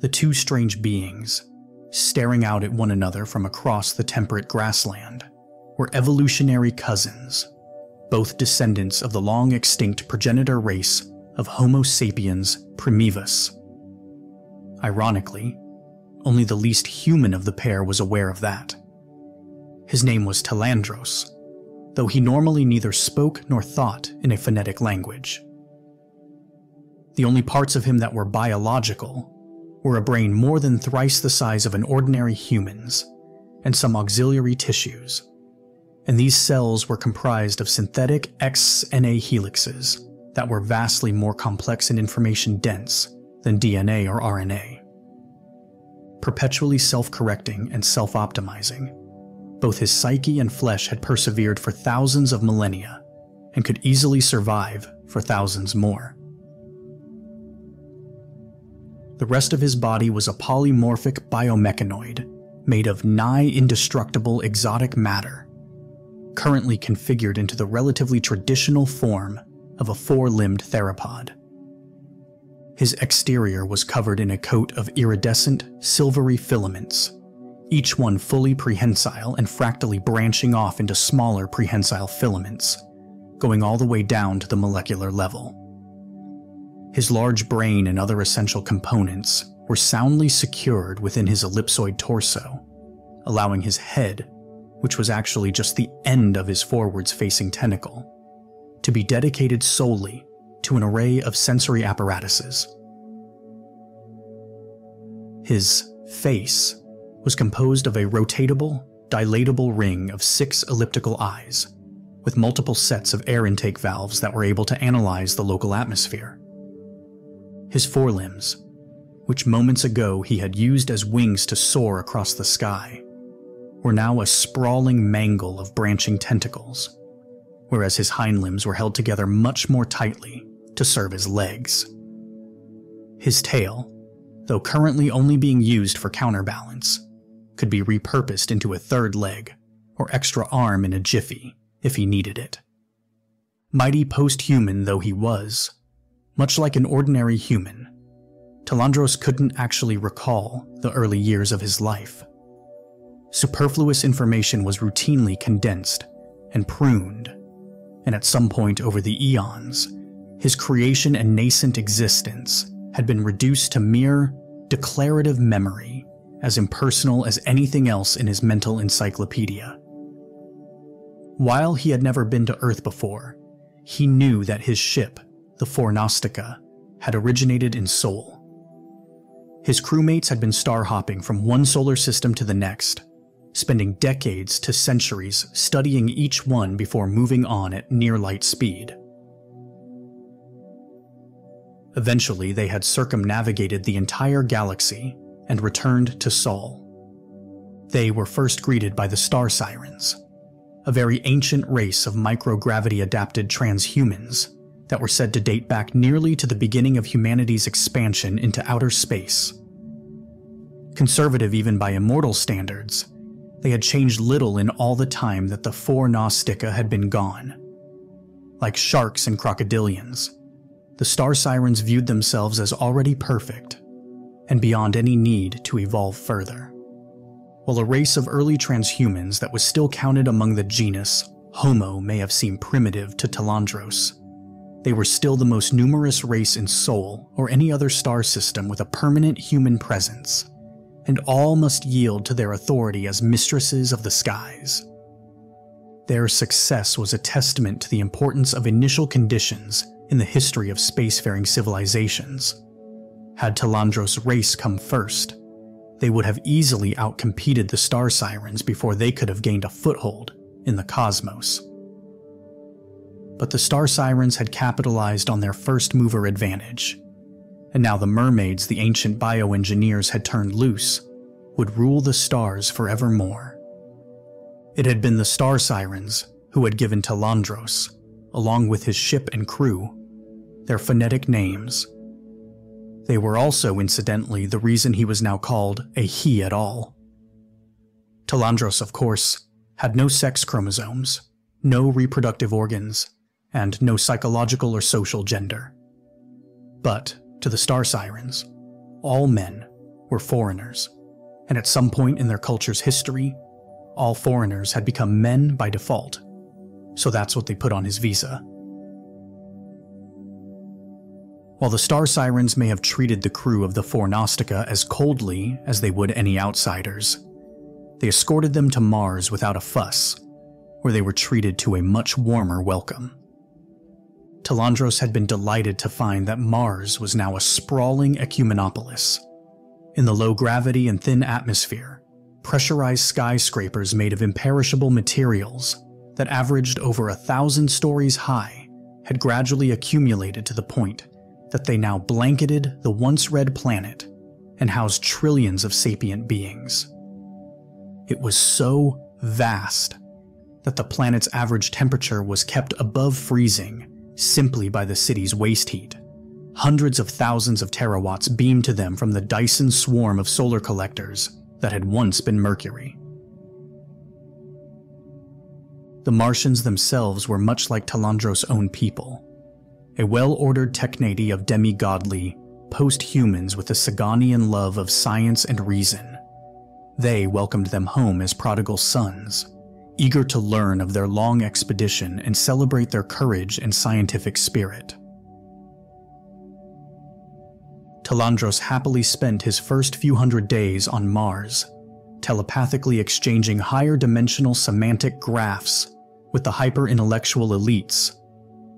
The two strange beings, staring out at one another from across the temperate grassland, were evolutionary cousins, both descendants of the long extinct progenitor race of Homo sapiens primivus. Ironically, only the least human of the pair was aware of that. His name was Talandros, though he normally neither spoke nor thought in a phonetic language. The only parts of him that were biological were a brain more than thrice the size of an ordinary human's, and some auxiliary tissues. And these cells were comprised of synthetic XNA helixes that were vastly more complex and information dense than DNA or RNA. Perpetually self correcting and self optimizing, both his psyche and flesh had persevered for thousands of millennia and could easily survive for thousands more. The rest of his body was a polymorphic biomechanoid made of nigh indestructible exotic matter, currently configured into the relatively traditional form of a four limbed theropod. His exterior was covered in a coat of iridescent, silvery filaments, each one fully prehensile and fractally branching off into smaller prehensile filaments, going all the way down to the molecular level. His large brain and other essential components were soundly secured within his ellipsoid torso, allowing his head, which was actually just the end of his forwards facing tentacle, to be dedicated solely to an array of sensory apparatuses. His face was composed of a rotatable, dilatable ring of six elliptical eyes, with multiple sets of air intake valves that were able to analyze the local atmosphere. His forelimbs, which moments ago he had used as wings to soar across the sky, were now a sprawling mangle of branching tentacles, whereas his hind limbs were held together much more tightly to serve as legs. His tail, though currently only being used for counterbalance, could be repurposed into a third leg or extra arm in a jiffy if he needed it. Mighty post human though he was, much like an ordinary human, Talandros couldn't actually recall the early years of his life. Superfluous information was routinely condensed and pruned, and at some point over the eons, his creation and nascent existence had been reduced to mere declarative memory, as impersonal as anything else in his mental encyclopedia. While he had never been to Earth before, he knew that his ship the Fornostica, had originated in Sol. His crewmates had been star hopping from one solar system to the next, spending decades to centuries studying each one before moving on at near light speed. Eventually, they had circumnavigated the entire galaxy and returned to Sol. They were first greeted by the Star Sirens, a very ancient race of microgravity adapted transhumans that were said to date back nearly to the beginning of humanity's expansion into outer space. Conservative even by immortal standards, they had changed little in all the time that the Fornostica had been gone. Like sharks and crocodilians, the Star Sirens viewed themselves as already perfect and beyond any need to evolve further. While a race of early transhumans that was still counted among the genus Homo may have seemed primitive to Talandros, they were still the most numerous race in Sol or any other star system with a permanent human presence, and all must yield to their authority as mistresses of the skies. Their success was a testament to the importance of initial conditions in the history of spacefaring civilizations. Had Talandros' race come first, they would have easily outcompeted the star sirens before they could have gained a foothold in the cosmos but the Star Sirens had capitalized on their first mover advantage. And now the mermaids the ancient bioengineers had turned loose would rule the stars forevermore. It had been the Star Sirens who had given Talandros, along with his ship and crew, their phonetic names. They were also, incidentally, the reason he was now called a he at all. Talandros, of course, had no sex chromosomes, no reproductive organs, and no psychological or social gender. But, to the Star Sirens, all men were foreigners, and at some point in their culture's history, all foreigners had become men by default, so that's what they put on his visa. While the Star Sirens may have treated the crew of the Fornostica as coldly as they would any outsiders, they escorted them to Mars without a fuss, where they were treated to a much warmer welcome. Talandros had been delighted to find that Mars was now a sprawling ecumenopolis. In the low gravity and thin atmosphere, pressurized skyscrapers made of imperishable materials that averaged over a thousand stories high had gradually accumulated to the point that they now blanketed the once red planet and housed trillions of sapient beings. It was so vast that the planet's average temperature was kept above freezing simply by the city's waste heat. Hundreds of thousands of terawatts beamed to them from the Dyson swarm of solar collectors that had once been Mercury. The Martians themselves were much like Talandros' own people, a well-ordered technady of demi-godly, post-humans with a Saganian love of science and reason. They welcomed them home as prodigal sons, eager to learn of their long expedition and celebrate their courage and scientific spirit. Talandros happily spent his first few hundred days on Mars, telepathically exchanging higher dimensional semantic graphs with the hyper-intellectual elites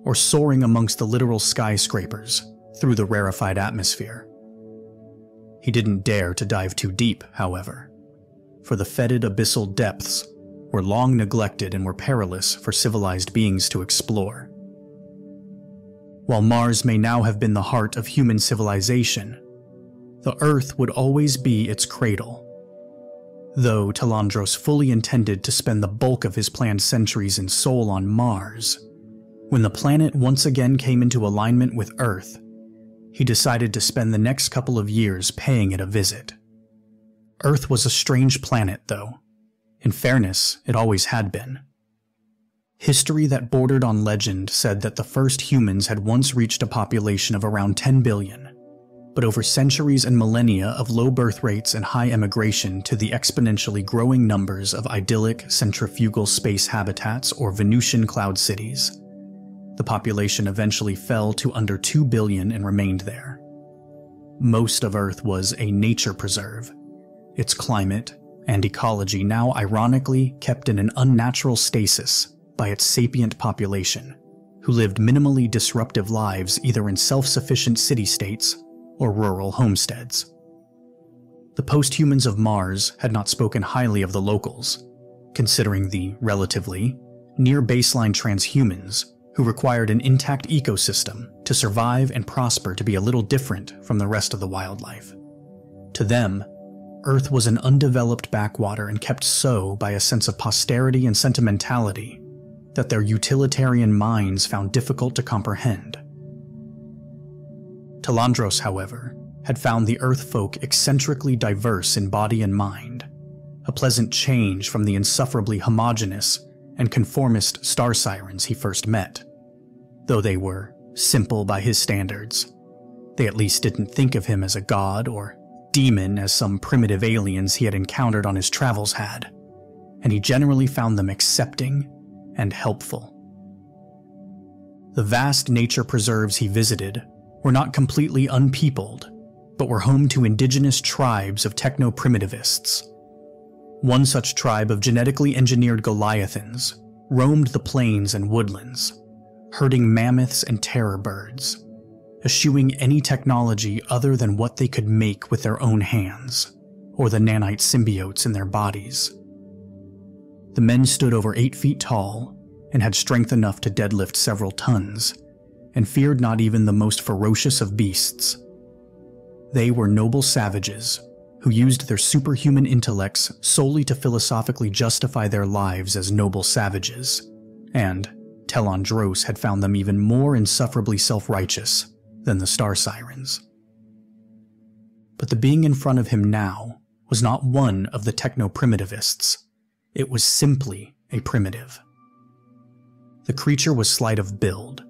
or soaring amongst the literal skyscrapers through the rarefied atmosphere. He didn't dare to dive too deep, however, for the fetid abyssal depths were long neglected and were perilous for civilized beings to explore. While Mars may now have been the heart of human civilization, the Earth would always be its cradle. Though Talandros fully intended to spend the bulk of his planned centuries in Sol on Mars, when the planet once again came into alignment with Earth, he decided to spend the next couple of years paying it a visit. Earth was a strange planet, though. In fairness, it always had been. History that bordered on legend said that the first humans had once reached a population of around 10 billion, but over centuries and millennia of low birth rates and high emigration to the exponentially growing numbers of idyllic centrifugal space habitats or Venusian cloud cities, the population eventually fell to under 2 billion and remained there. Most of Earth was a nature preserve, its climate and ecology now ironically kept in an unnatural stasis by its sapient population, who lived minimally disruptive lives either in self-sufficient city-states or rural homesteads. The post-humans of Mars had not spoken highly of the locals, considering the relatively near baseline transhumans who required an intact ecosystem to survive and prosper to be a little different from the rest of the wildlife. To them, Earth was an undeveloped backwater and kept so by a sense of posterity and sentimentality that their utilitarian minds found difficult to comprehend. Talandros, however, had found the Earth folk eccentrically diverse in body and mind, a pleasant change from the insufferably homogenous and conformist star sirens he first met. Though they were simple by his standards, they at least didn't think of him as a god or demon as some primitive aliens he had encountered on his travels had, and he generally found them accepting and helpful. The vast nature preserves he visited were not completely unpeopled, but were home to indigenous tribes of techno primitivists one such tribe of genetically engineered Goliathans roamed the plains and woodlands, herding mammoths and terror birds, eschewing any technology other than what they could make with their own hands, or the nanite symbiotes in their bodies. The men stood over eight feet tall and had strength enough to deadlift several tons, and feared not even the most ferocious of beasts. They were noble savages who used their superhuman intellects solely to philosophically justify their lives as noble savages, and Talandros had found them even more insufferably self-righteous than the Star Sirens. But the being in front of him now was not one of the techno-primitivists. It was simply a primitive. The creature was slight of build,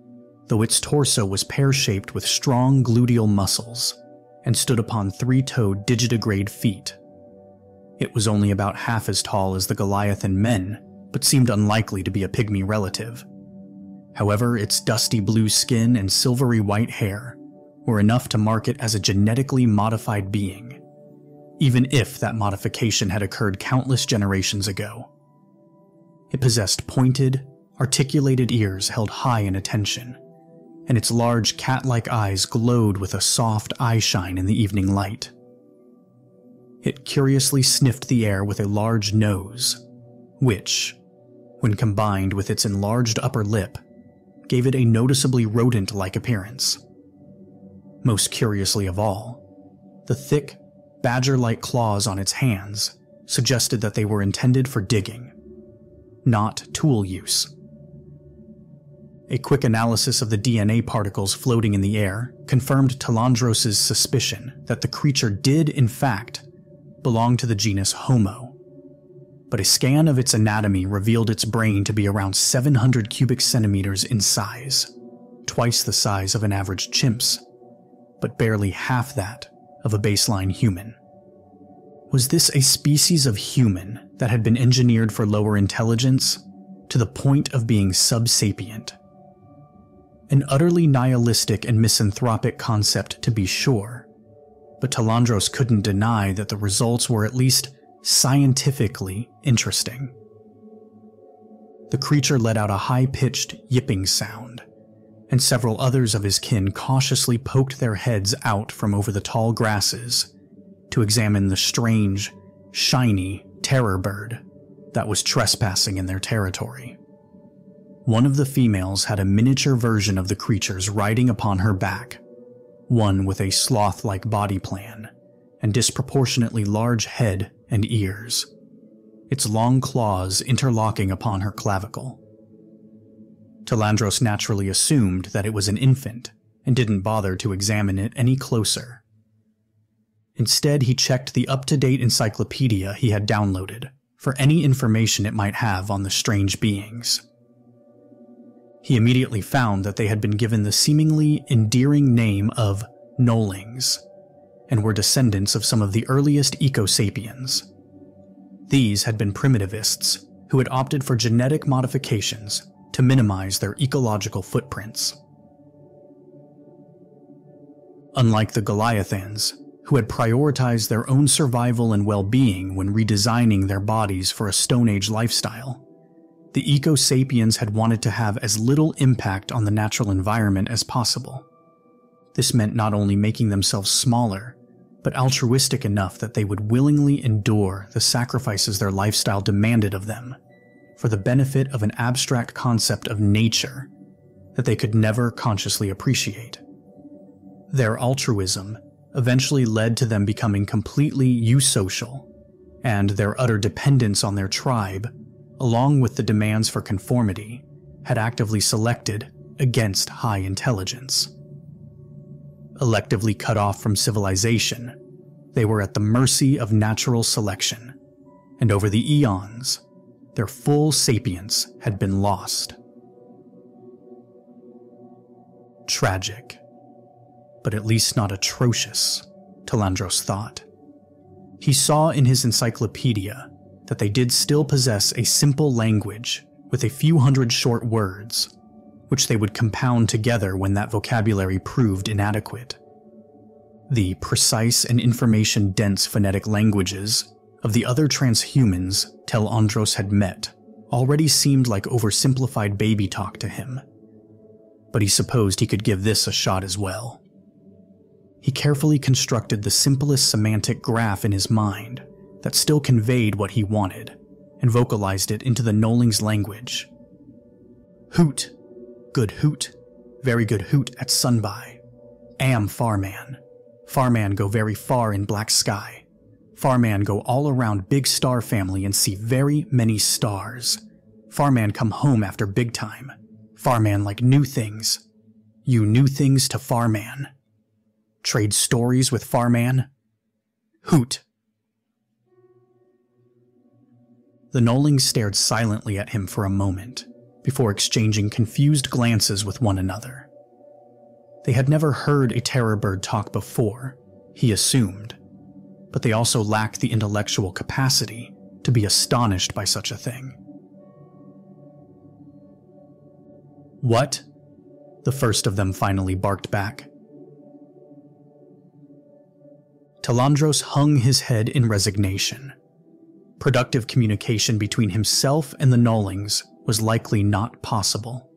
though its torso was pear-shaped with strong gluteal muscles and stood upon three toed digitigrade feet. It was only about half as tall as the Goliathan men, but seemed unlikely to be a pygmy relative. However, its dusty blue skin and silvery white hair were enough to mark it as a genetically modified being, even if that modification had occurred countless generations ago. It possessed pointed, articulated ears held high in attention, and its large cat like eyes glowed with a soft eyeshine in the evening light. It curiously sniffed the air with a large nose, which, when combined with its enlarged upper lip, gave it a noticeably rodent like appearance. Most curiously of all, the thick, badger like claws on its hands suggested that they were intended for digging, not tool use. A quick analysis of the DNA particles floating in the air confirmed Talandros' suspicion that the creature did, in fact, belong to the genus Homo. But a scan of its anatomy revealed its brain to be around 700 cubic centimeters in size, twice the size of an average chimp's, but barely half that of a baseline human. Was this a species of human that had been engineered for lower intelligence to the point of being subsapient? An utterly nihilistic and misanthropic concept, to be sure, but Talandros couldn't deny that the results were at least scientifically interesting. The creature let out a high pitched yipping sound, and several others of his kin cautiously poked their heads out from over the tall grasses to examine the strange, shiny terror bird that was trespassing in their territory. One of the females had a miniature version of the creatures riding upon her back, one with a sloth like body plan and disproportionately large head and ears, its long claws interlocking upon her clavicle. Talandros naturally assumed that it was an infant and didn't bother to examine it any closer. Instead, he checked the up to date encyclopedia he had downloaded for any information it might have on the strange beings. He immediately found that they had been given the seemingly endearing name of Gnolings, and were descendants of some of the earliest ecosapiens. These had been primitivists who had opted for genetic modifications to minimize their ecological footprints. Unlike the Goliathans, who had prioritized their own survival and well being when redesigning their bodies for a Stone Age lifestyle, the Eco Sapiens had wanted to have as little impact on the natural environment as possible. This meant not only making themselves smaller, but altruistic enough that they would willingly endure the sacrifices their lifestyle demanded of them for the benefit of an abstract concept of nature that they could never consciously appreciate. Their altruism eventually led to them becoming completely eusocial, and their utter dependence on their tribe along with the demands for conformity, had actively selected against high intelligence. Electively cut off from civilization, they were at the mercy of natural selection, and over the eons, their full sapience had been lost. Tragic, but at least not atrocious, Talandros thought. He saw in his encyclopedia that they did still possess a simple language with a few hundred short words, which they would compound together when that vocabulary proved inadequate. The precise and information dense phonetic languages of the other transhumans Talandros had met already seemed like oversimplified baby talk to him, but he supposed he could give this a shot as well. He carefully constructed the simplest semantic graph in his mind that still conveyed what he wanted and vocalized it into the Gnolings language. Hoot, good hoot, very good hoot at sunby. Am farman. Farman go very far in black sky. Farman go all around big star family and see very many stars. Farman come home after big time. Farman like new things. You new things to Farman. Trade stories with Farman. Hoot, The Gnolings stared silently at him for a moment, before exchanging confused glances with one another. They had never heard a terror bird talk before, he assumed, but they also lacked the intellectual capacity to be astonished by such a thing. What? The first of them finally barked back. Talandros hung his head in resignation. Productive communication between himself and the Gnolings was likely not possible.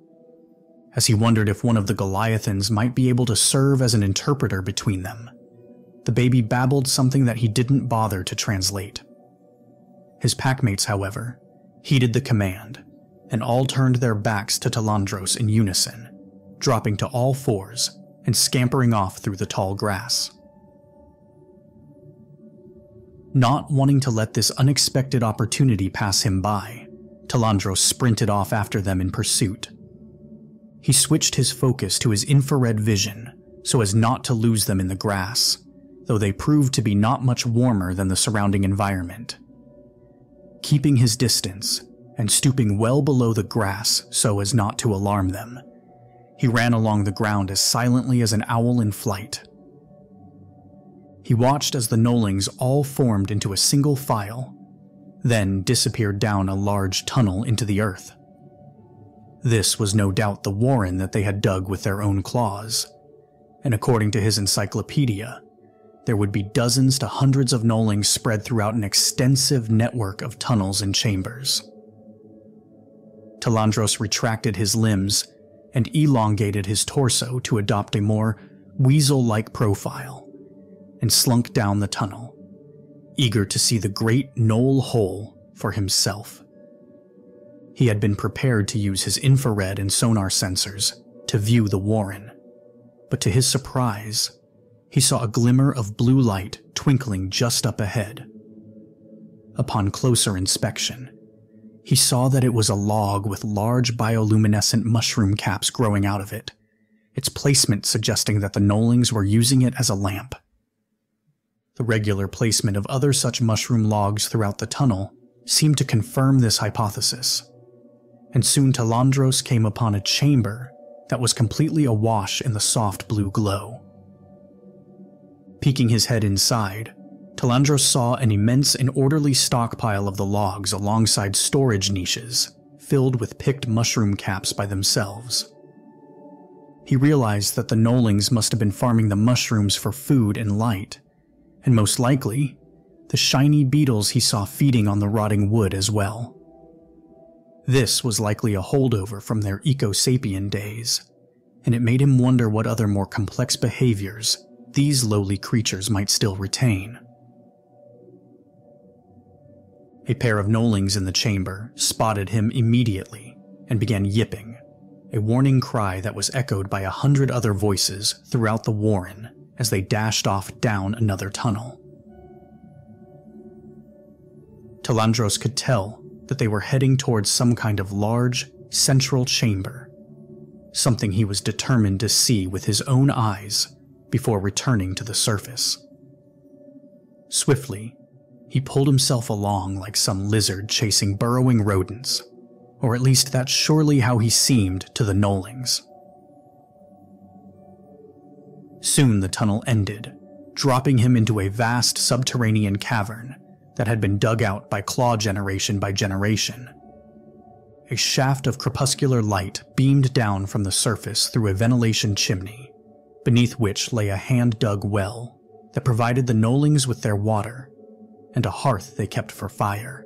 As he wondered if one of the Goliathans might be able to serve as an interpreter between them, the baby babbled something that he didn't bother to translate. His packmates, however, heeded the command, and all turned their backs to Talandros in unison, dropping to all fours and scampering off through the tall grass. Not wanting to let this unexpected opportunity pass him by, Talandros sprinted off after them in pursuit. He switched his focus to his infrared vision so as not to lose them in the grass, though they proved to be not much warmer than the surrounding environment. Keeping his distance and stooping well below the grass so as not to alarm them, he ran along the ground as silently as an owl in flight. He watched as the Gnolings all formed into a single file, then disappeared down a large tunnel into the earth. This was no doubt the warren that they had dug with their own claws, and according to his encyclopedia, there would be dozens to hundreds of Gnolings spread throughout an extensive network of tunnels and chambers. Talandros retracted his limbs and elongated his torso to adopt a more weasel like profile, and slunk down the tunnel, eager to see the great knoll hole for himself. He had been prepared to use his infrared and sonar sensors to view the warren, but to his surprise, he saw a glimmer of blue light twinkling just up ahead. Upon closer inspection, he saw that it was a log with large bioluminescent mushroom caps growing out of it, its placement suggesting that the Gnolings were using it as a lamp. The regular placement of other such mushroom logs throughout the tunnel seemed to confirm this hypothesis, and soon Talandros came upon a chamber that was completely awash in the soft blue glow. Peeking his head inside, Talandros saw an immense and orderly stockpile of the logs alongside storage niches filled with picked mushroom caps by themselves. He realized that the Gnolings must have been farming the mushrooms for food and light, and most likely, the shiny beetles he saw feeding on the rotting wood as well. This was likely a holdover from their Eco Sapien days, and it made him wonder what other more complex behaviors these lowly creatures might still retain. A pair of Gnolings in the chamber spotted him immediately and began yipping, a warning cry that was echoed by a hundred other voices throughout the warren as they dashed off down another tunnel. Talandros could tell that they were heading towards some kind of large, central chamber, something he was determined to see with his own eyes before returning to the surface. Swiftly, he pulled himself along like some lizard chasing burrowing rodents, or at least that's surely how he seemed to the Gnolings. Soon the tunnel ended, dropping him into a vast subterranean cavern that had been dug out by claw generation by generation. A shaft of crepuscular light beamed down from the surface through a ventilation chimney, beneath which lay a hand dug well that provided the Gnolings with their water and a hearth they kept for fire.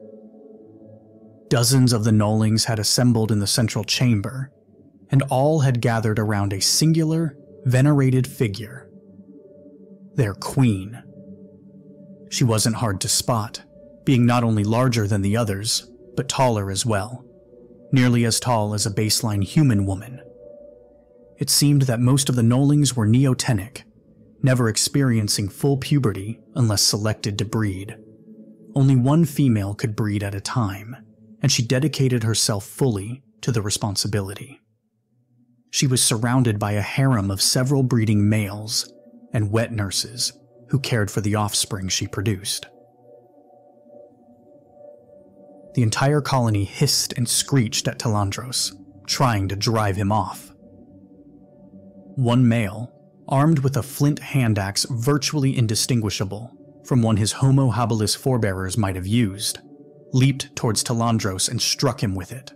Dozens of the Gnolings had assembled in the central chamber, and all had gathered around a singular, venerated figure their queen. She wasn't hard to spot, being not only larger than the others, but taller as well, nearly as tall as a baseline human woman it seemed that most of the Gnolings were neotenic, never experiencing full puberty unless selected to breed. Only one female could breed at a time, and she dedicated herself fully to the responsibility. She was surrounded by a harem of several breeding males and wet nurses who cared for the offspring she produced. The entire colony hissed and screeched at Talandros, trying to drive him off. One male, armed with a flint hand axe virtually indistinguishable from one his Homo habilis forebearers might have used, leaped towards Talandros and struck him with it.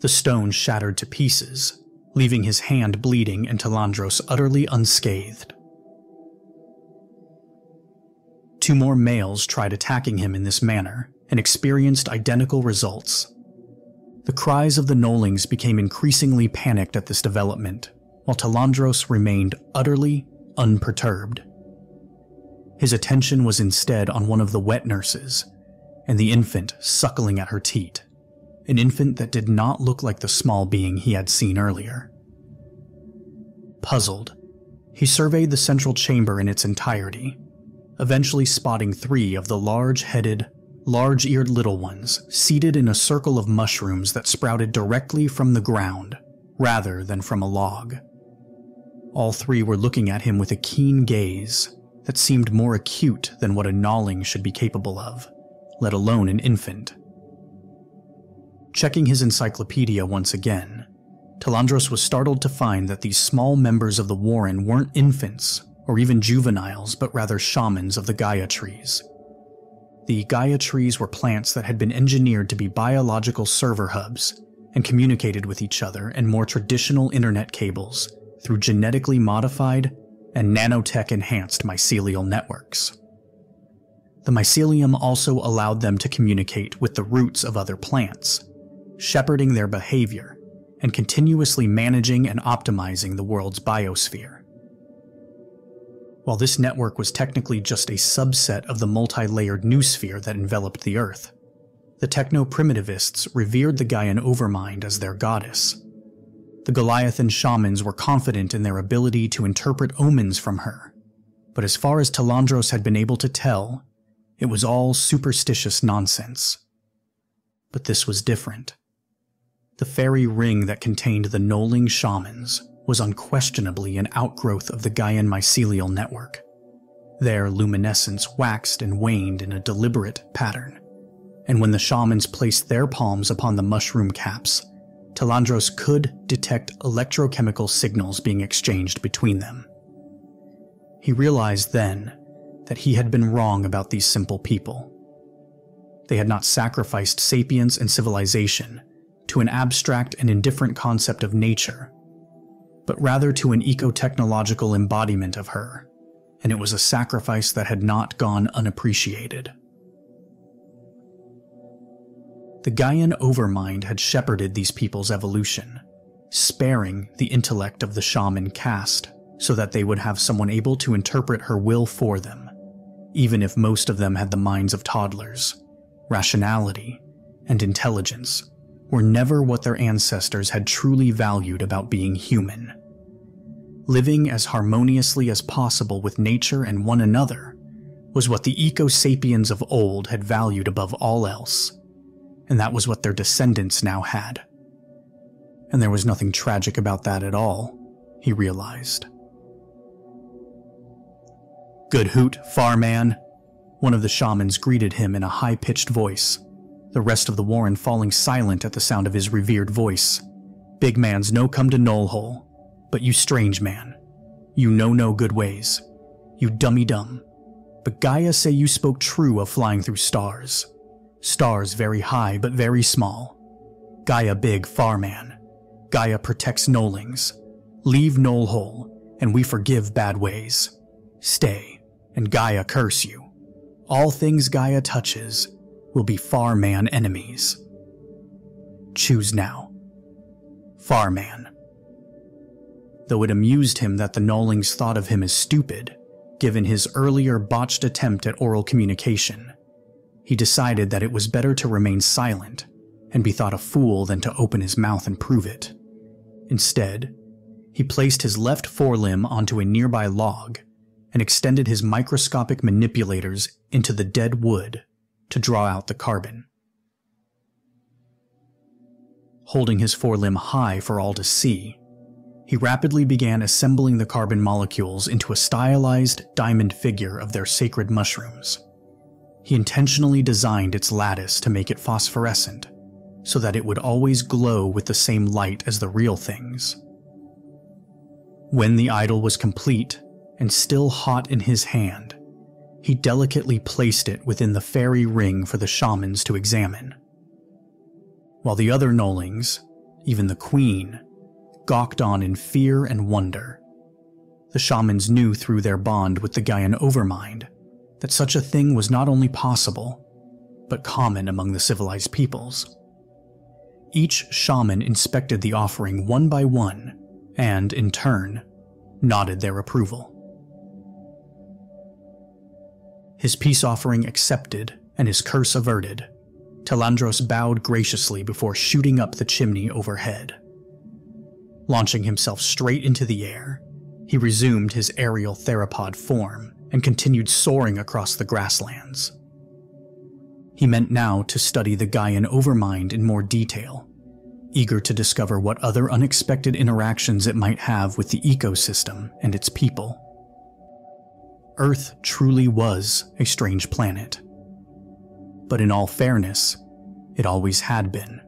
The stone shattered to pieces, leaving his hand bleeding and Talandros utterly unscathed. Two more males tried attacking him in this manner and experienced identical results. The cries of the Gnolings became increasingly panicked at this development, while Talandros remained utterly unperturbed. His attention was instead on one of the wet nurses and the infant suckling at her teat, an infant that did not look like the small being he had seen earlier. Puzzled, he surveyed the central chamber in its entirety, eventually spotting three of the large headed, large eared little ones seated in a circle of mushrooms that sprouted directly from the ground rather than from a log. All three were looking at him with a keen gaze that seemed more acute than what a gnawling should be capable of, let alone an infant. Checking his encyclopedia once again, Talandros was startled to find that these small members of the Warren weren't infants or even juveniles, but rather shamans of the Gaia trees. The Gaia trees were plants that had been engineered to be biological server hubs and communicated with each other in more traditional internet cables through genetically modified and nanotech enhanced mycelial networks. The mycelium also allowed them to communicate with the roots of other plants, shepherding their behavior and continuously managing and optimizing the world's biosphere. While this network was technically just a subset of the multi layered noosphere that enveloped the Earth, the techno primitivists revered the Gaian Overmind as their goddess the Goliathan shamans were confident in their ability to interpret omens from her, but as far as Talandros had been able to tell, it was all superstitious nonsense. But this was different. The fairy ring that contained the Noldling shamans was unquestionably an outgrowth of the Gaian mycelial network. Their luminescence waxed and waned in a deliberate pattern, and when the shamans placed their palms upon the mushroom caps, Talandros could detect electrochemical signals being exchanged between them. He realized then that he had been wrong about these simple people. They had not sacrificed sapience and civilization to an abstract and indifferent concept of nature, but rather to an eco-technological embodiment of her, and it was a sacrifice that had not gone unappreciated. The Gaian overmind had shepherded these people's evolution, sparing the intellect of the shaman caste so that they would have someone able to interpret her will for them, even if most of them had the minds of toddlers. Rationality and intelligence were never what their ancestors had truly valued about being human. Living as harmoniously as possible with nature and one another was what the eco sapiens of old had valued above all else and that was what their descendants now had. And there was nothing tragic about that at all, he realized. Good hoot, far man. One of the shamans greeted him in a high pitched voice, the rest of the warren falling silent at the sound of his revered voice. Big man's no come to Nullhole, but you strange man. You know no good ways. You dummy dumb. But Gaia say you spoke true of flying through stars. Stars very high but very small. Gaia big far man. Gaia protects Noldlings. Leave Nullhole, and we forgive bad ways. Stay, and Gaia curse you. All things Gaia touches will be far man enemies. Choose now. Far man. Though it amused him that the Noldlings thought of him as stupid, given his earlier botched attempt at oral communication, he decided that it was better to remain silent and be thought a fool than to open his mouth and prove it. Instead, he placed his left forelimb onto a nearby log and extended his microscopic manipulators into the dead wood to draw out the carbon. Holding his forelimb high for all to see, he rapidly began assembling the carbon molecules into a stylized diamond figure of their sacred mushrooms. He intentionally designed its lattice to make it phosphorescent, so that it would always glow with the same light as the real things. When the idol was complete and still hot in his hand, he delicately placed it within the fairy ring for the shamans to examine. While the other Gnolings, even the queen, gawked on in fear and wonder. The shamans knew through their bond with the Gaian Overmind that such a thing was not only possible, but common among the civilized peoples. Each shaman inspected the offering one by one and, in turn, nodded their approval. His peace offering accepted and his curse averted, Talandros bowed graciously before shooting up the chimney overhead. Launching himself straight into the air, he resumed his aerial theropod form and continued soaring across the grasslands. He meant now to study the Gaian overmind in more detail, eager to discover what other unexpected interactions it might have with the ecosystem and its people. Earth truly was a strange planet. But in all fairness, it always had been.